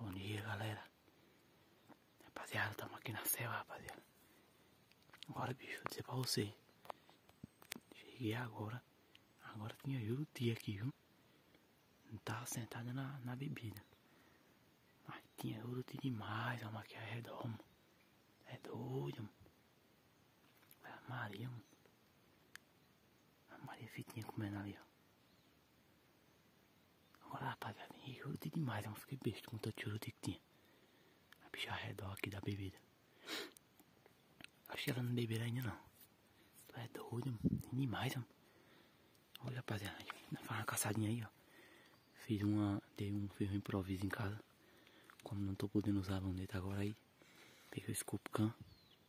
Bom dia, galera. Rapaziada, estamos aqui na selva, rapaziada. Agora, bicho, vou dizer pra você. Cheguei agora. Agora tinha Juruti aqui, viu? Não tava sentada na, na bebida. Mas tinha Juruti demais, ó, aqui ao redor, mano. É doido, mano. Olha a Maria, mano. A Maria Fitinha comendo ali, ó. Agora, tem Juruti demais, eu fiquei besta com tanto Juruti que tinha. A bicha redor aqui da bebida. Acho que ela não bebeu ainda não. Tu é doido, mano. Demais, mano. Olha, rapaziada, faz uma caçadinha aí, ó. Fiz uma. Dei um, fiz improviso em casa. Como não tô podendo usar a luneta agora aí. Peguei o Scoopcan.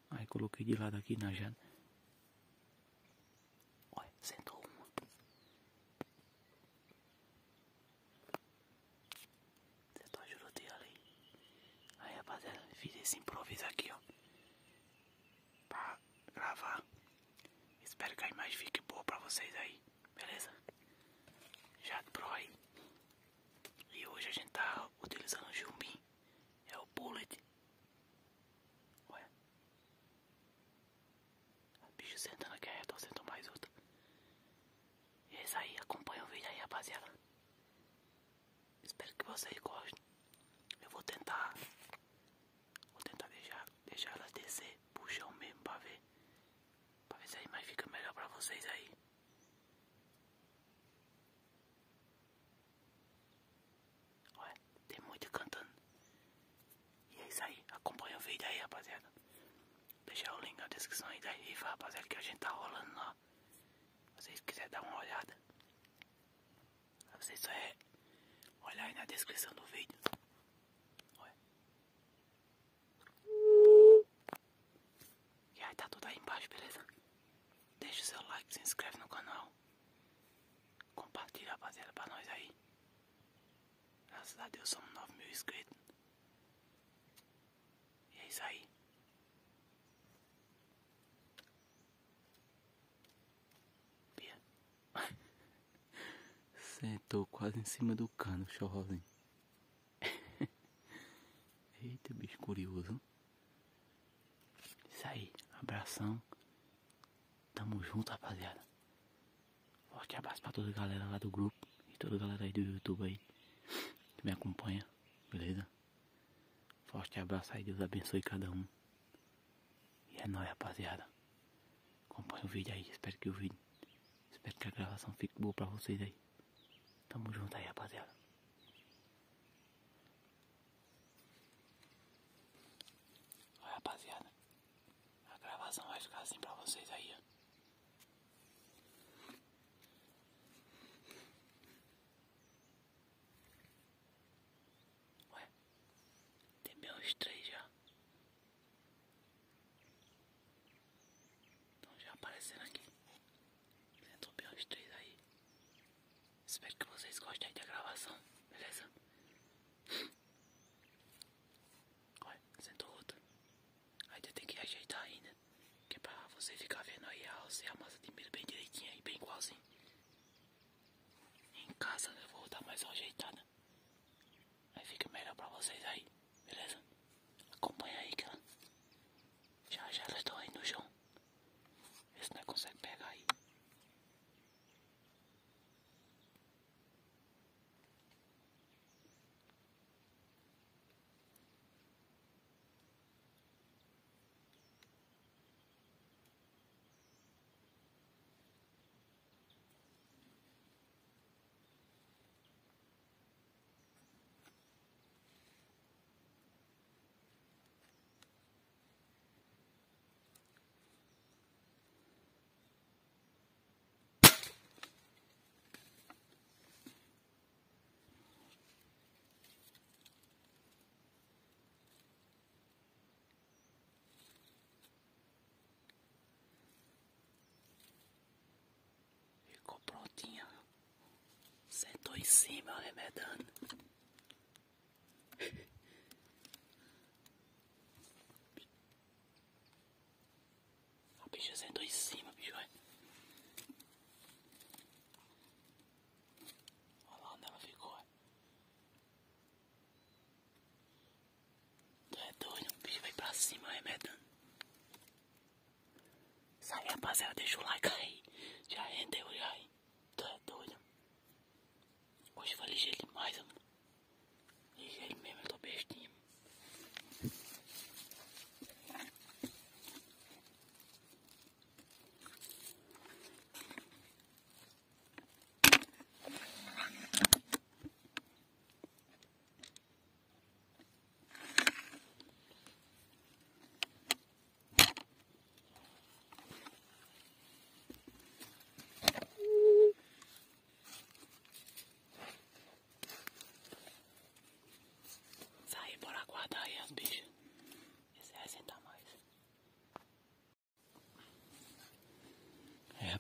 Aí coloquei de lado aqui na jada. Olha, sentou uma. Sentou a juruteira ali. Aí, rapaziada, fiz esse improviso aqui, ó. Pra gravar. Espero que a imagem fique boa pra vocês aí. Beleza? Já Pro aí. E hoje a gente tá utilizando o Jumbim. É o Bullet. Olha. O bicho sentando aqui, eu tô sentando mais outra. E é isso aí, acompanha o vídeo aí, rapaziada. Espero que vocês gostem. Eu vou tentar. Vou tentar deixar, deixar ela descer pro chão mesmo pra ver. Pra ver se a imagem fica melhor pra vocês aí. Olha, tem muito cantando. E é isso aí. Acompanha o vídeo aí, rapaziada. Deixar o link na descrição aí da rifa, rapaziada, que a gente tá rolando lá. Se vocês quiserem dar uma olhada. Vocês só é olhar aí na descrição do vídeo. Olha. E aí tá tudo aí embaixo, beleza? Deixa o seu like, se inscreve no canal. Compartilha, rapaziada, pra nós aí. Graças a Deus somos 9 mil inscritos. E é isso aí. Sentou quase em cima do cano, chorrozinho. Eita, bicho curioso. Isso aí, abração. Tamo junto, rapaziada. Forte abraço pra toda a galera lá do grupo e toda a galera aí do YouTube aí que me acompanha, beleza? Forte abraço aí, Deus abençoe cada um. E é nóis, rapaziada. Acompanha o vídeo aí, espero que o vídeo. Espero que a gravação fique boa pra vocês aí. Tamo junto aí, rapaziada. Olha, rapaziada. A gravação vai ficar assim pra vocês aí, ó. Uns três já. Estão já aparecendo aqui. Sentou bem uns três. Espero que vocês gostem da gravação, beleza? Olha, sentou outro. Ainda tem que ajeitar ainda. Que é pra você ficar vendo aí a alça e a massa de milho bem direitinho aí, bem igualzinho. Em casa eu vou dar mais uma ajeitada. Aí fica melhor pra vocês aí, Sentou em cima, arremedando.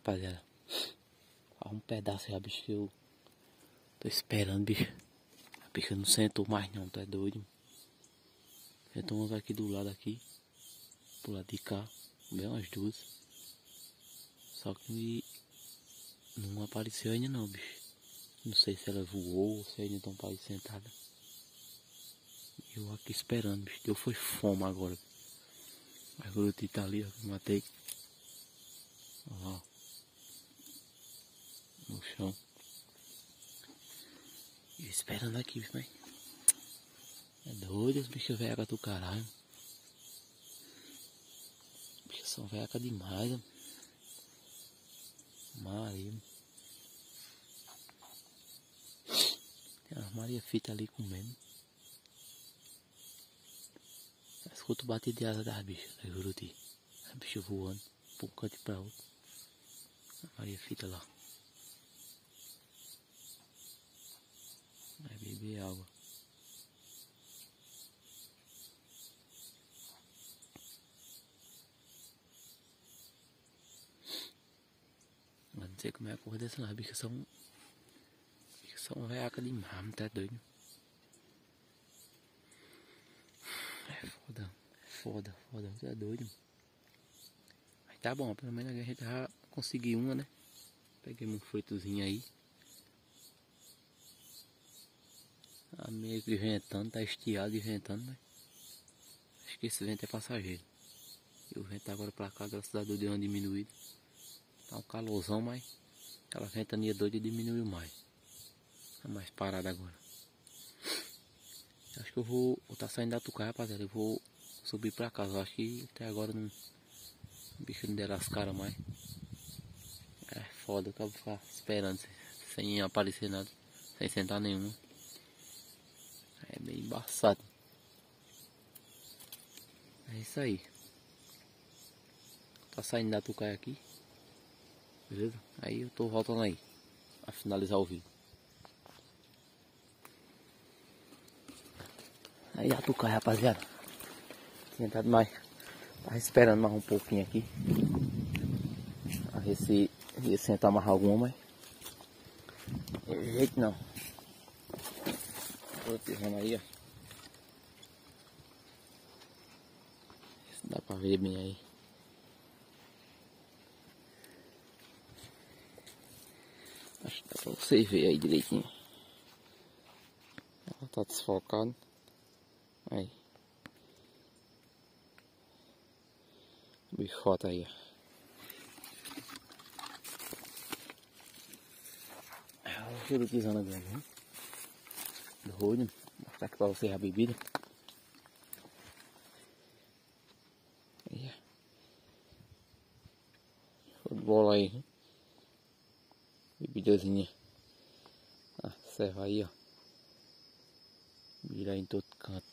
Rapaziada. Há um pedaço já, bicho, que eu tô esperando, bicho. A bicha não sentou mais não, tá doido? Sentou umas aqui do lado aqui. Pro lado de cá. Bem umas duas. Só que não apareceu ainda não, bicho. Não sei se ela voou ou se ainda estão para sentada. Eu aqui esperando, bicho. Deu foi fome agora. A gruta tá ali, ó. que Matei. Ó. Chão. E eu esperando aqui, velho. É doido, os bichos veca do caralho. Bichos são veca demais. Maria. Tem a Maria Fita ali comendo. Eu escuto o bater de asa das bichas, da Juruti. A bicha voando, pra um canto e pra outro. A Maria Fita lá. Vai beber água. Não sei como é a cor dessa lá, as bichas são. Bichas são veaca demais, não tá doido? É foda, é foda, foda, você é doido. Mas tá bom, pelo menos a gente já conseguiu uma, né? Peguei um frutozinho aí. Tá meio que ventando, tá estiado e ventando, mas acho que esse vento é passageiro. E o vento agora pra cá, graças a Deus, deu uma diminuída. Tá um calorzão, mas aquela ventania doida diminuiu mais. Tá mais parada agora. Acho que eu vou, vou tá saindo da tucar, rapaziada. Eu vou subir pra casa. Eu acho que até agora não, o bicho não deram as caras mais. É foda, eu acabo ficar esperando sem, aparecer nada. Sem sentar nenhum. É bem embaçado. É isso aí. Tá saindo da tucaia aqui. Beleza? Aí eu tô voltando aí. A finalizar o vídeo. Aí a tucaia, rapaziada. Sentado mais. Tava esperando mais um pouquinho aqui. A ver se ia sentar mais alguma, mas. De jeito não. Tô tirando aí, ó. Dá pra ver bem aí. Acho que dá pra vocês verem aí direitinho. Ela tá desfocada. Aí. Bichota aí, ó. É o churutizando grande, né? Doido. Vou mostrar aqui pra vocês a bebida. Show de bola aí, hein? Bebidazinha. Ah, serva aí, ó. Mira em todo canto.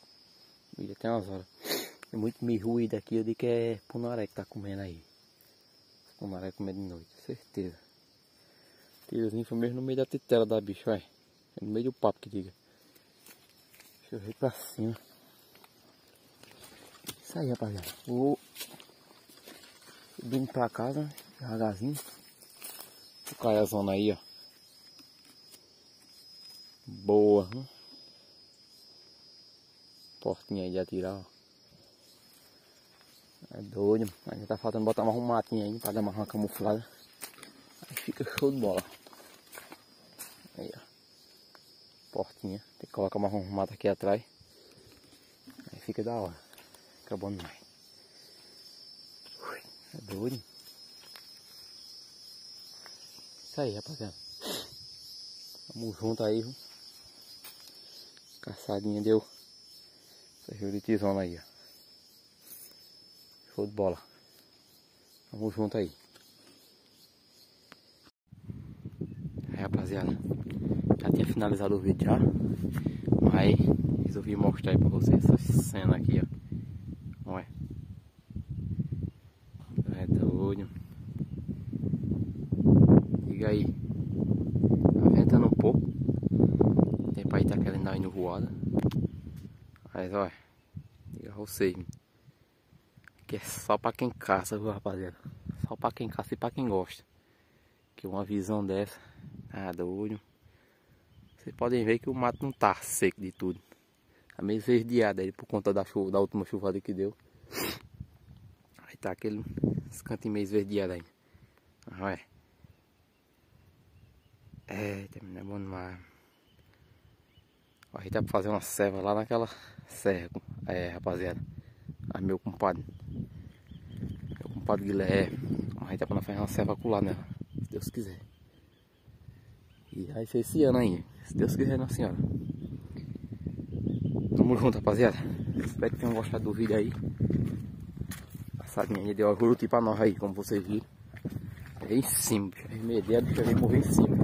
Mira até umas horas. É muito meio ruído aqui, eu digo que é punaré que tá comendo aí. Punaré comendo de noite, certeza. Tirozinho foi mesmo no meio da titela da bicha, vai. É no meio do papo que diga. Deixa eu ver pra cima. Isso aí, rapaziada. Vou subindo pra casa, devagarzinho. O caiazona aí, ó. Boa, hein? Portinha aí de atirar, ó. É doido, ainda tá faltando botar mais um matinho aí pra dar mais uma camuflada. Aí fica show de bola. Aí, ó. Portinha. Tem que colocar mais um mato aqui atrás. Aí fica da hora. Fica bom demais. É doido. Isso aí, rapaziada. Tamo junto aí, viu? Caçadinha deu. De tesoura aí, ó. Show de bola. Tamo junto aí. Aí, rapaziada. Já tinha finalizado o vídeo já. Mas resolvi mostrar aí pra vocês essa cena aqui, ó. Olha. É doido. Diga aí. Tá ventando um pouco. O tempo aí tá querendo dar indo voada. Mas olha. Diga vocês. Que é só pra quem caça, viu rapaziada? Só pra quem caça e pra quem gosta. Que uma visão dessa. Ah, doido. Vocês podem ver que o mato não tá seco de tudo. Tá meio esverdeado aí por conta da chuva, da última chuvada que deu. Aí tá aquele cantinho meio esverdeado aí. Olha. É, termina bom demais. Aí dá pra fazer uma serva lá naquela serra, é, rapaziada. Aí meu compadre. Meu compadre Guilherme. Aí dá pra fazer uma serva colar nela, se Deus quiser. E vai ser esse ano aí, se Deus quiser, Nossa Senhora. Tamo junto, rapaziada. Espero que tenham gostado do vídeo aí. A sardinha deu a gruta pra nós aí, como vocês viram. É em cima, bicho. Vermelhado, bicho, vai morrer em cima.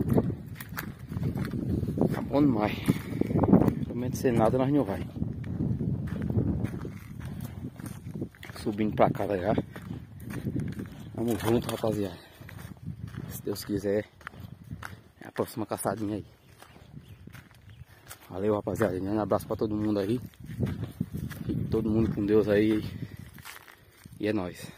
Tá bom demais. Pelo menos sem nada, nós não vai. Subindo pra cá já. Vamos junto, rapaziada. Se Deus quiser próxima caçadinha aí. Valeu, rapaziada. Um abraço pra todo mundo aí. Fique todo mundo com Deus aí. E é nóis.